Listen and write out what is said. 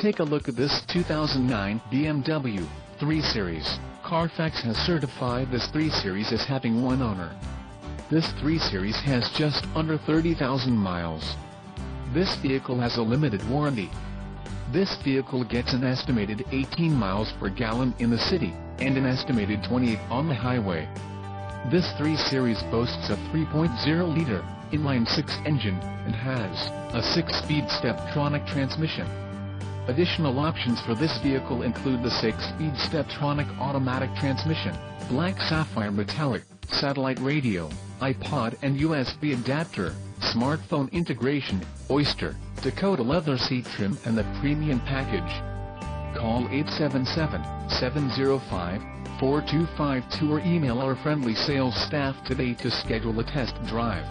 Take a look at this 2009 BMW 3 Series. Carfax has certified this 3 Series as having one owner. This 3 Series has just under 30,000 miles. This vehicle has a limited warranty. This vehicle gets an estimated 18 miles per gallon in the city, and an estimated 28 on the highway. This 3 Series boasts a 3.0-liter, inline-six engine, and has a 6-speed Steptronic transmission. Additional options for this vehicle include the 6-speed Steptronic automatic transmission, black sapphire metallic, satellite radio, iPod and USB adapter, smartphone integration, Oyster, Dakota leather seat trim and the premium package. Call 877-705-4252 or email our friendly sales staff today to schedule a test drive.